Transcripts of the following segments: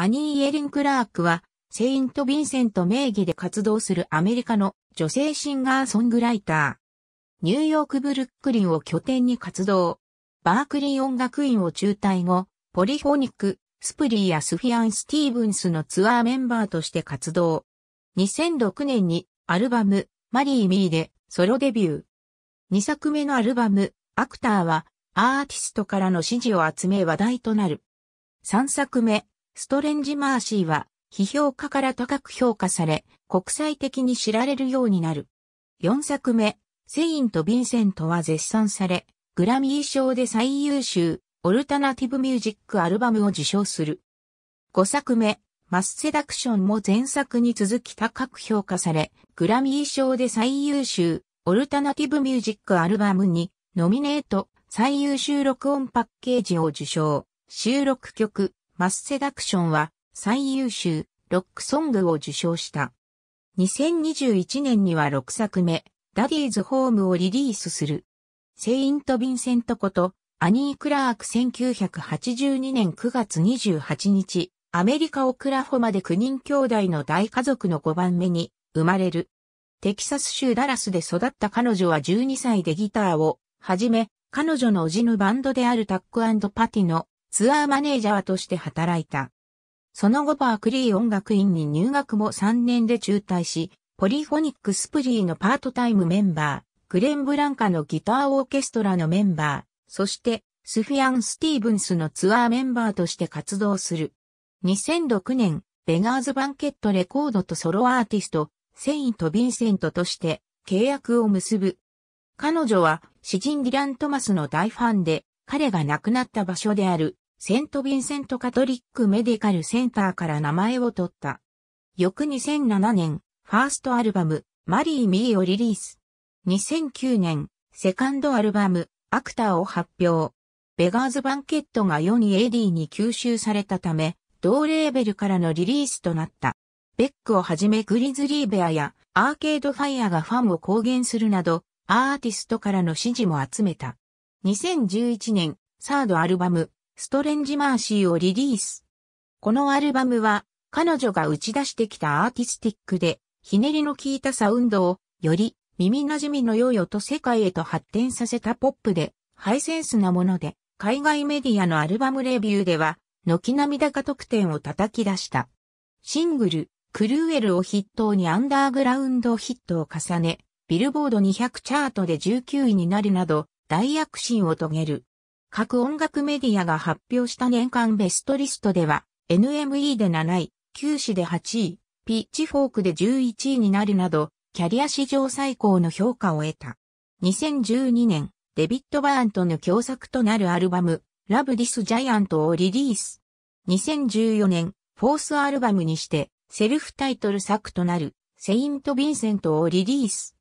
アニー・エリン・クラークは、セイント・ヴィンセント名義で活動するアメリカの女性シンガーソングライター。ニューヨーク・ブルックリンを拠点に活動。バークリー音楽院を中退後、ポリフォニック、スプリーやスフィアン・スティーブンスのツアーメンバーとして活動。2006年にアルバム、マリー・ミーでソロデビュー。2作目のアルバム、アクターはアーティストからの支持を集め話題となる。3作目、ストレンジマーシーは、批評家から高く評価され、国際的に知られるようになる。4作目、セインとヴィンセントは絶賛され、グラミー賞で最優秀、オルタナティブミュージックアルバムを受賞する。5作目、マスセダクションも前作に続き高く評価され、グラミー賞で最優秀、オルタナティブミュージックアルバムに、ノミネート、最優秀録音パッケージを受賞。収録曲、マスセダクションは最優秀ロックソングを受賞した。2021年には6作目、ダディーズホームをリリースする。セイント・ヴィンセントことアニー・クラーク1982年9月28日、アメリカ・オクラホマで9人兄弟の大家族の5番目に生まれる。テキサス州ダラスで育った彼女は12歳でギターをはじめ、彼女のおじのバンドであるタックパティのツアーマネージャーとして働いた。その後バークリー音楽院に入学も3年で中退し、ポリフォニックスプリーのパートタイムメンバー、グレン・ブランカのギターオーケストラのメンバー、そしてスフィアン・スティーブンスのツアーメンバーとして活動する。2006年、ベガーズ・バンケットレコードとソロアーティスト、セイント・ヴィンセントとして契約を結ぶ。彼女は詩人ディラン・トマスの大ファンで、彼が亡くなった場所であるセント・ヴィンセント・カトリック・メディカル・センターから名前を取った。翌2007年、ファーストアルバム、マリー・ミーをリリース。2009年、セカンドアルバム、アクターを発表。ベガーズ・バンケットが世に AD に吸収されたため、同レーベルからのリリースとなった。ベックをはじめグリズリーベアやアーケードファイアがファンを公言するなど、アーティストからの支持も集めた。2011年、サードアルバム、ストレンジマーシーをリリース。このアルバムは、彼女が打ち出してきたアーティスティックで、ひねりの効いたサウンドを、より耳馴染みの良い音世界へと発展させたポップで、ハイセンスなもので、海外メディアのアルバムレビューでは、軒並み高得点を叩き出した。シングル、クルーエルを筆頭にアンダーグラウンドヒットを重ね、ビルボード200チャートで19位になるなど、大躍進を遂げる。各音楽メディアが発表した年間ベストリストでは、NME で7位、九死で8位、ピッチフォークで11位になるなど、キャリア史上最高の評価を得た。2012年、デビッド・バーンとの共作となるアルバム、ラブ・ディス・ジャイアントをリリース。2014年、フォースアルバムにして、セルフタイトル作となる、セイント・ヴィンセントをリリース。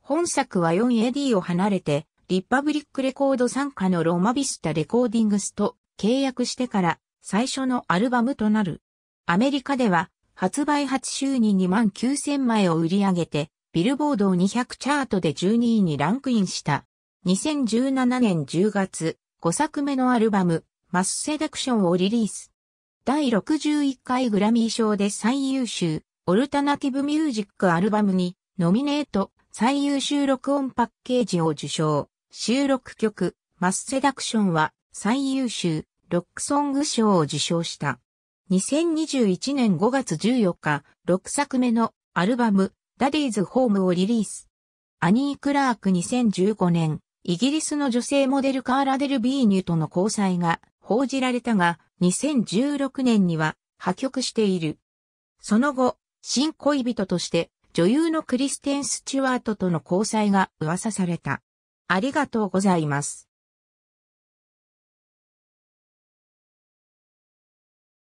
本作は 4AD を離れて、リッパブリックレコード参加のロマビスタレコーディングスと契約してから最初のアルバムとなる。アメリカでは発売8週に2万9000枚を売り上げて、ビルボード200チャートで12位にランクインした。2017年10月、5作目のアルバム、マスセダクションをリリース。第61回グラミー賞で最優秀、オルタナティブミュージックアルバムに、ノミネート、最優秀録音パッケージを受賞。収録曲、マスセダクションは最優秀ロックソング賞を受賞した。2021年5月14日、6作目のアルバム、ダディーズ・ホームをリリース。アニー・クラーク2015年、イギリスの女性モデルカーラ・デル・ビーニュとの交際が報じられたが、2016年には破局している。その後、新恋人として女優のクリステン・スチュワートとの交際が噂された。ありがとうございます。